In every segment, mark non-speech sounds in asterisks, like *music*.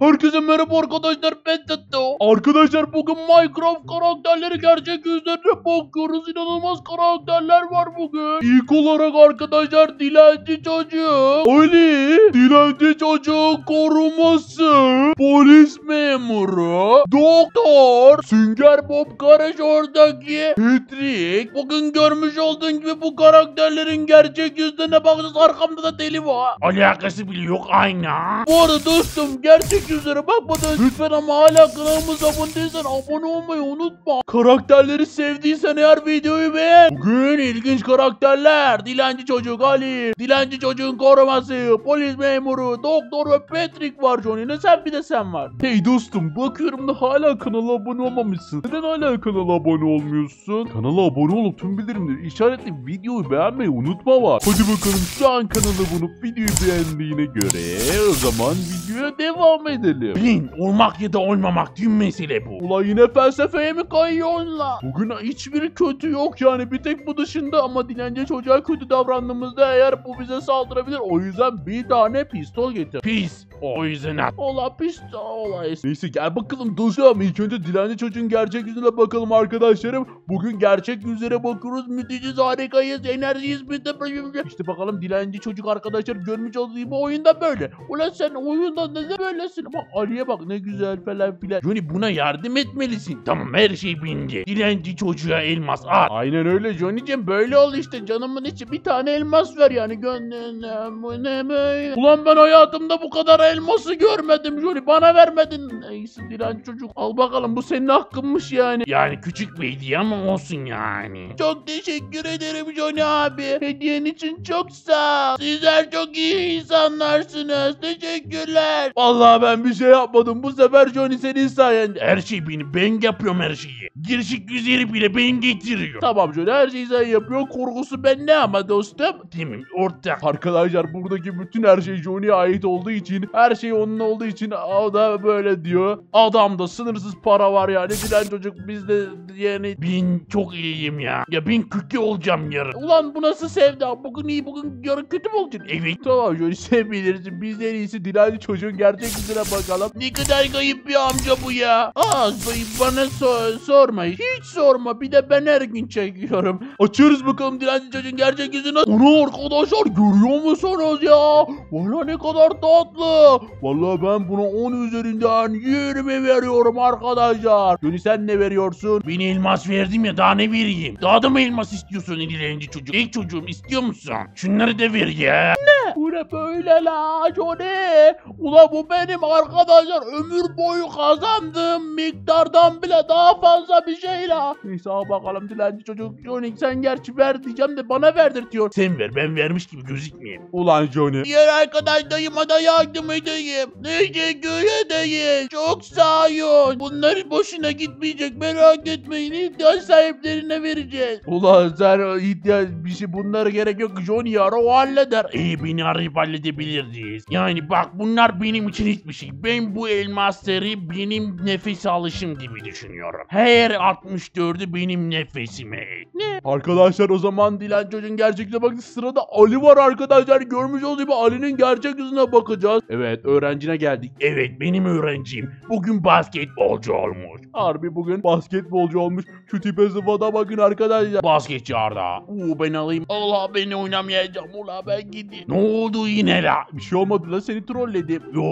Herkese merhaba arkadaşlar ben Tato. Arkadaşlar bugün Minecraft karakterleri gerçek yüzlerine bakıyoruz. İnanılmaz karakterler var bugün. İlk olarak arkadaşlar dilenci çocuğu. Ali. Dilenci çocuğu koruması. Polis memuru. Doktor. Sünger Bob Garaj oradaki. Patrick. Bugün görmüş olduğun gibi bu karakterlerin gerçek yüzlerine bakacağız. Arkamda da deli var. Alakası bile yok aynı. Bu arada dostum gerçek yüzlere bakmadan lütfen ama hala kanalımıza abone değilsen abone olmayı unutma. Karakterleri sevdiysen eğer videoyu beğen. Bugün ilginç karakterler. Dilenci çocuk Ali, dilenci çocuğun koruması, polis memuru, doktor ve Patrick var Johnny. Ne sen bir de sen var. Hey dostum bakıyorum da hala kanala abone olmamışsın. Neden hala kanala abone olmuyorsun? Kanala abone olup tüm bildirimleri işaretli videoyu beğenmeyi unutma var. Hadi bakalım şu an kanala bulup videoyu beğendiğine göre o zaman videoya devam edelim. Bilin olmak ya da olmamak tüm mesele bu. Ulan yine felsefeye mi kayıyorsun la? Bugün hiçbir kötü yok yani bir tek bu dışında ama dilenci çocuğa kötü davrandığımızda eğer bu bize saldırabilir. O yüzden bir tane pistol getir. Pis. O yüzden at. Ola pistol olayız. Neyse gel bakalım dostum. İlk önce dilenci çocuğun gerçek yüzüne bakalım arkadaşlarım. Bugün gerçek yüzlere bakıyoruz. Müthişiz, harikayız, enerjiyiz. İşte bakalım dilenci çocuk arkadaşlar görmüş olduğu gibi oyunda böyle. Ulan sen oyunda ne böylesin? Bak Ali'ye bak ne güzel falan filan. Johnny buna yardım etmelisin. Tamam her şey bindi. Dilenci çocuğa elmas at. Aynen öyle Johnny'cim böyle ol işte canımın içi bir tane elmas ver yani gönlüne bu ne böyle. Ulan ben hayatımda bu kadar elması görmedim Johnny bana vermedin. Neyse dilenci çocuk al bakalım bu senin hakkınmış yani. Yani küçük bir hediye ama olsun yani. Çok teşekkür ederim Johnny abi. Hediyen için çok sağ ol. Sizler çok iyi insanlarsınız. Teşekkürler. Vallahi ben bir şey yapmadım. Bu sefer Johnny senin sayende. Her şey benim. Ben yapıyorum her şeyi. Girişik yüzleri bile ben getiriyor. Tamam Johnny her şeyi sen yapıyorsun. Korkusu bende ama dostum. Değil mi? Ortak. Arkadaşlar buradaki bütün her şey Johnny'ye ait olduğu için her şey onun olduğu için o da böyle diyor. Adamda sınırsız para var yani. Dilen çocuk bizde yani. Ben çok iyiyim ya. Ya ben kötü olacağım yarın. Ulan bu nasıl sevda? Bugün iyi bugün yarın kötü mü olacaksın? Evet tamam Johnny sevmeyebilirsin. Biz en iyisi dilenci çocuğun gerçek yüzüne bakalım. Ne kadar kayıp bir amca bu ya. Aa bana sor, sorma. Hiç sorma. Bir de ben her gün çekiyorum. Açıyoruz bakalım dilenci çocuğun gerçek yüzünü. Onu arkadaşlar görüyor musunuz ya? Valla ne kadar tatlı. Valla ben buna 10 üzerinden 20 veriyorum arkadaşlar. Johnny sen ne veriyorsun? Ben elmas verdim ya daha ne vereyim? Daha da mı elmas istiyorsun dilenci çocuk? İlk çocuğum istiyor musun? Şunları da ver ya. Bu ne böyle la Johnny? Ula bu benim arkadaşlar ömür boyu kazandığım miktardan bile daha fazla bir şey la. Neyse al bakalım dilenci çocuk. Johnny sen gerçi ver diyeceğim de bana verdirtiyor. Sen ver ben vermiş gibi gözükmeyeyim. Ulan Johnny. Diğer arkadaşlarıma da yardım edeyim. Teşekkür edeyim. Çok sağ ol. Bunlar boşuna gitmeyecek merak etmeyin. İhtiyaç sahiplerine vereceğiz. Ulan sen ihtiyaç bir şey bunlara gerek yok. Johnny ara o halleder. İyi beni arayıp halledebiliriz. Yani bak bunlar benim için hiçbir şey. Ben bu elmasları benim nefes alışım gibi düşünüyorum. Her 64'ü benim nefesime. Ne? Arkadaşlar o zaman Dilan çocuğun gerçekte bakın sırada Ali var arkadaşlar. Görmüş olduğu gibi Ali'nin gerçek yüzüne bakacağız. Evet öğrencine geldik. Evet benim öğrencim. Bugün basketbolcu olmuş. Harbi bugün basketbolcu olmuş. Şu tipe sıfata bakın arkadaşlar. Basketçi Arda. Uuu ben alayım. Allah beni oynamayacağım. Ula ben gideyim. Ne oldu yine la? Bir şey olmadı la seni trolledim. Yo.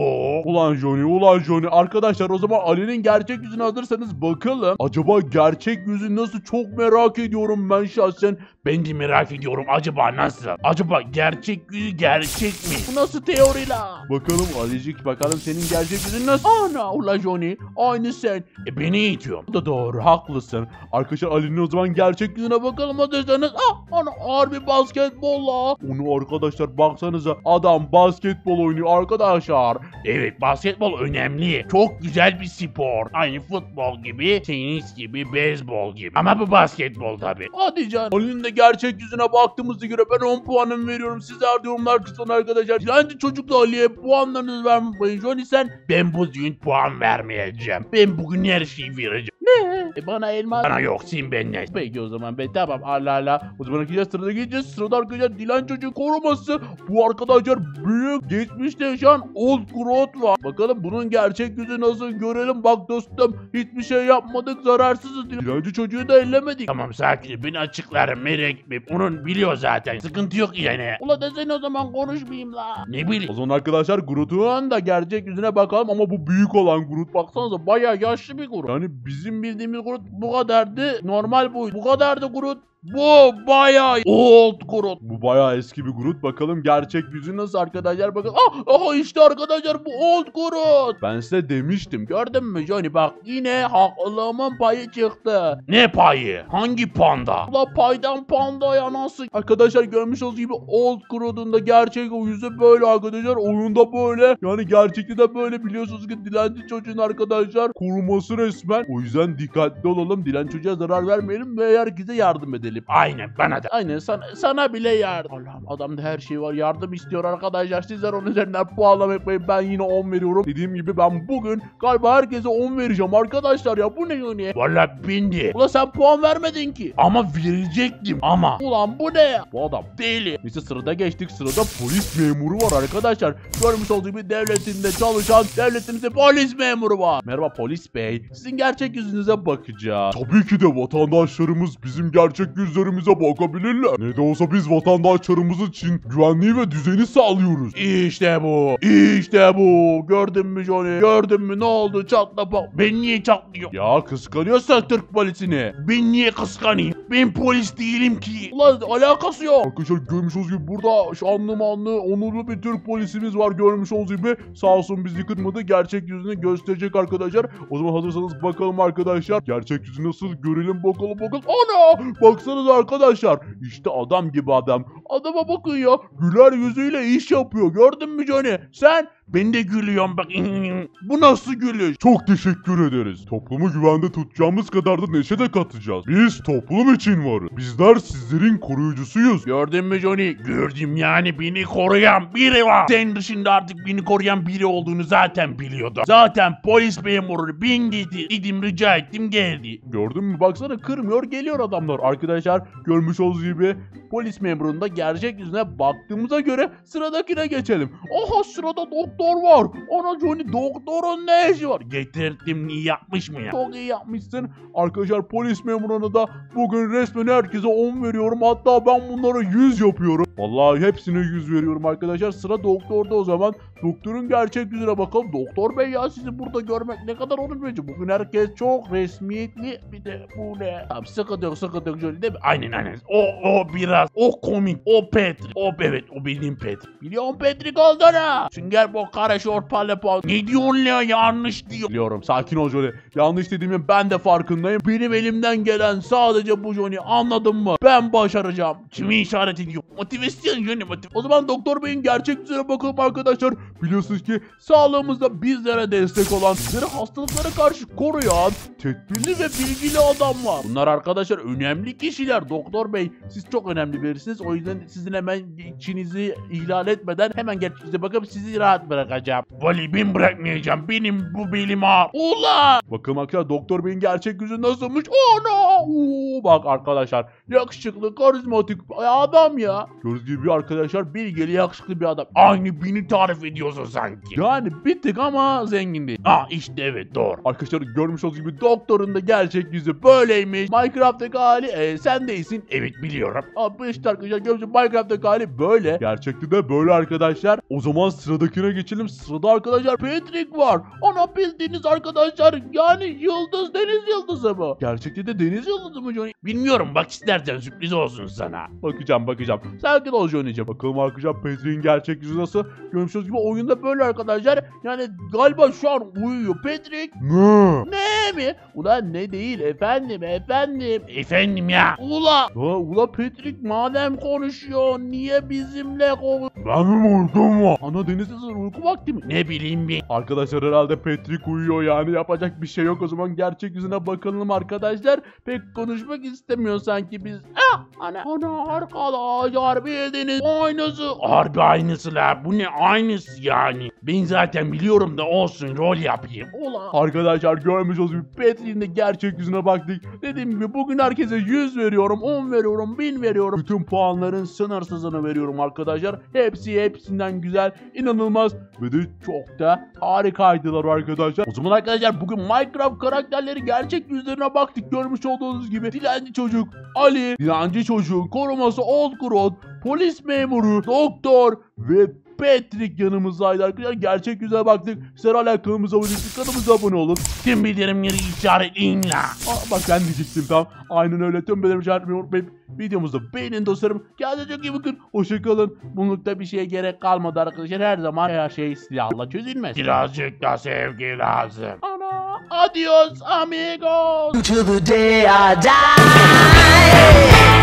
Ulan Johnny ulan Johnny. Arkadaşlar o zaman Ali'nin gerçek yüzünü hazırsanız bakalım. Acaba gerçek yüzü nasıl çok merak ediyorum ben şahsen. Ben de merak ediyorum acaba nasıl? Acaba gerçek yüzü gerçek mi? Bu nasıl teori la? Bakalım Alicik bakalım senin gerçek yüzün nasıl? Ana ula Johnny. Aynı sen. E beni eğitiyorum. Bu da doğru haklısın. Arkadaşlar Ali'nin o zaman gerçek yüzüne bakalım hazırsanız. Ah ana harbi basketbol la. Onu arkadaşlar baksanıza adam basketbol oynuyor arkadaşlar. Evet basketbol önemli. Çok güzel bir spor. Aynı futbol gibi, tenis gibi, beyzbol gibi. Ama bu basketbol tabi. Hadi canım. Ali'nin de gerçek yüzüne baktığımıza göre ben 10 puanımı veriyorum. Sizler de yorumlar kısmına arkadaşlar. Yani çocukla Ali'ye puanlarınızı vermeyin. Johnny sen Ben bugün puan vermeyeceğim. Ben bugün her şeyi vereceğim. Ne? E bana elmas... Bana yok sin benle. Peki o zaman be tamam Allah Allah. O zaman arkadaşlar sırada gideceğiz. Sırada arkadaşlar Dilan çocuğu koruması. Bu arkadaşlar büyük geçmişte yaşayan Old Growth var. Bakalım bunun gerçek yüzü nasıl görelim. Bak dostum hiçbir şey yapmadık zararsızız. Dilancı çocuğu da ellemedik. Tamam sakin ben açıklarım merak etme. Onun biliyor zaten. Sıkıntı yok yani. Ula desene o zaman konuşmayayım la. Ne bileyim. O zaman arkadaşlar Groot'un da gerçek yüzüne bakalım ama bu büyük olan Groot baksanıza bayağı yaşlı bir Groot. Yani bizim bildiğimiz Groot bu kadardı normal bu. Bu kadardı Groot. Bu bayağı old Groot. Bu bayağı eski bir Groot. Bakalım gerçek yüzü nasıl arkadaşlar bakalım. Ah, ah işte arkadaşlar bu old Groot. Ben size demiştim gördün mü Johnny bak yine haklılığımın payı çıktı. Ne payı? Hangi panda? Ula paydan panda ya nasıl? Arkadaşlar görmüş olduğunuz gibi Old Groot'un da gerçek o yüzü böyle arkadaşlar. Oyunda böyle. Yani gerçekte de böyle biliyorsunuz ki dilenci çocuğun arkadaşlar koruması resmen. O yüzden dikkatli olalım. Dilenci çocuğa zarar vermeyelim ve herkese yardım edelim. Aynen bana da. Aynen sana, sana bile yardım. Allah'ım adamda her şey var. Yardım istiyor arkadaşlar. Sizler onun üzerinden puanlama yapmayın. Ben yine 10 veriyorum. Dediğim gibi ben bugün galiba herkese 10 vereceğim arkadaşlar ya. Bu ne yani? Valla bindi. Ula sen puan vermedin ki. Ama verecektim ama. Ulan bu ne ya? Bu adam deli. Neyse sırada geçtik. Sırada polis memuru var arkadaşlar. Görmüş olduğu gibi devletinde çalışan devletimizde polis memuru var. Merhaba polis bey. Sizin gerçek yüzünüze bakacağız. Tabii ki de vatandaşlarımız bizim gerçek yüzlerimize bakabilirler. Ne de olsa biz vatandaşlarımız için güvenliği ve düzeni sağlıyoruz. İşte bu. İşte bu. Gördün mü Johnny? Gördün mü ne oldu? Çatla bak. Ben niye çatlıyor? Ya kıskanıyorsan Türk polisini. Ben niye kıskanayım? Ben polis değilim ki. Ulan alakası yok. Arkadaşlar görmüş olduğunuz gibi burada şanlı manlı onurlu bir Türk polisimiz var görmüş olduğunuz gibi. Sağ olsun bizi kırmadı. Gerçek yüzünü gösterecek arkadaşlar. O zaman hazırsanız bakalım arkadaşlar. Gerçek yüzü nasıl görelim bakalım bakalım. Ana! Baksanıza arkadaşlar. İşte adam gibi adam. Adama bakın ya. Güler yüzüyle iş yapıyor. Gördün mü Johnny? Sen Ben de gülüyorum bak. *laughs* bu nasıl gülüş? Çok teşekkür ederiz. Toplumu güvende tutacağımız kadar da neşe de katacağız. Biz toplum için varız. Bizler sizlerin koruyucusuyuz. Gördün mü Johnny? Gördüm yani beni koruyan biri var. Sen dışında artık beni koruyan biri olduğunu zaten biliyordum. Zaten polis memuru bin dedi. Dedim rica ettim geldi. Gördün mü? Baksana kırmıyor geliyor adamlar. Arkadaşlar görmüş olduğunuz gibi polis memurunda gerçek yüzüne baktığımıza göre sıradakine geçelim. Aha sırada doktor var. Ana Johnny doktorun ne işi var? Getirdim niye yapmış mı ya? Çok iyi yapmışsın. Arkadaşlar polis memuruna da bugün resmen herkese 10 veriyorum. Hatta ben bunlara 100 yapıyorum. Vallahi hepsine 100 veriyorum arkadaşlar. Sıra doktorda o zaman. Doktorun gerçek yüzüne bakalım. Doktor bey ya sizi burada görmek ne kadar onur verici. Bugün herkes çok resmiyetli. Bir de bu ne? Tamam sıkıntı yok sıkıntı yok Johnny değil mi? Aynen aynen. O o biraz. O komik. O Patrick. O evet o benim Patrick. Biliyorum Patrick olduğunu. Sünger bu kare şort palepon. Ne diyorsun ya yanlış diyor. Biliyorum sakin ol Johnny. Yanlış dediğimi ben de farkındayım. Benim elimden gelen sadece bu Johnny anladın mı? Ben başaracağım. Kimi işaret ediyor? Motivasyon yönü motiv. O zaman doktor beyin gerçek yüzüne bakalım arkadaşlar. Biliyorsunuz ki sağlığımızda bizlere destek olan, bizleri hastalıklara karşı koruyan, tedbirli ve bilgili adamlar. Bunlar arkadaşlar önemli kişiler. Doktor bey siz çok önemli birisiniz. O yüzden sizin hemen içinizi ihlal etmeden hemen yüzüne bakıp sizi rahat bırakacağım. Vali ben bırakmayacağım. Benim bu belim ağır. Ulan! Bakın arkadaşlar doktor beyin gerçek yüzü nasılmış? Ana! Oo, bak arkadaşlar yakışıklı, karizmatik adam ya. Gördüğünüz gibi arkadaşlar bilgili, yakışıklı bir adam. Aynı beni tarif ediyorsun sanki. Yani bir tık ama zengin değil. Aa işte evet doğru. Arkadaşlar görmüş olduğunuz gibi doktorun da gerçek yüzü böyleymiş. Minecraft'taki hali e, sen değilsin. Evet biliyorum. Abi işte arkadaşlar görmüş Minecraft'taki hali böyle. Gerçekte de böyle arkadaşlar. O zaman sıradakine geçelim. Sırada arkadaşlar Patrick var. Ona bildiğiniz arkadaşlar yani yıldız deniz yıldızı mı? Gerçekte de deniz yıldızı mı Johnny? Bilmiyorum bak istersen sürpriz olsun sana. Bakacağım bakacağım. Sakin ol Johnny'ciğim. Bakalım arkadaşlar Patrick'in gerçek yüzü nasıl? Görmüş olduğunuz gibi oyunda böyle arkadaşlar. Yani galiba şu an uyuyor. Patrick Ne? ne mi? Ulan ne değil efendim efendim. Efendim ya. Ula. Ya, ula Patrick madem konuşuyor niye bizimle konuş? Benim uykum var. Ana deniz yıldızı uyku vakti mi? Ne bileyim ben. Arkadaşlar herhalde Patrick uyuyor yani yapacak bir şey yok o zaman gerçek yüzüne bakalım arkadaşlar. Pek konuşmak istemiyor sanki biz. Ah ana ana arkadaşlar bildiğiniz aynısı. Harbi aynısı la. Bu ne aynısı yani. Ben zaten biliyorum da olsun rol yapayım. Ulan. Arkadaşlar görmüş gibi Petri'nin de gerçek yüzüne baktık. Dediğim gibi bugün herkese 100 veriyorum, 10 veriyorum, 1000 veriyorum. Bütün puanların sınırsızını veriyorum arkadaşlar. Hepsi hepsinden güzel, inanılmaz ve de çok da harikaydılar arkadaşlar. O zaman arkadaşlar bugün Minecraft karakterleri gerçek yüzlerine baktık. Görmüş olduğunuz gibi dilenci çocuk Ali, dilenci çocuğun koruması Old Growth, polis memuru, doktor ve Patrick yanımızdaydı arkadaşlar. Gerçek yüzüne baktık. Sizler hala kanalımıza abone değilseniz kanalımıza abone olun. Tüm bildirimleri işaretleyin la. Aa, bak ben diyecektim tam. Aynen öyle. Tüm benim işaretimi unutmayıp Videomuzu beğenin dostlarım. Kendinize çok iyi bakın. Hoşçakalın. Bunlukta bir şeye gerek kalmadı arkadaşlar. Her zaman her şey silahla çözülmez. Birazcık da sevgi lazım. Ana. Adios amigos. to the day I die.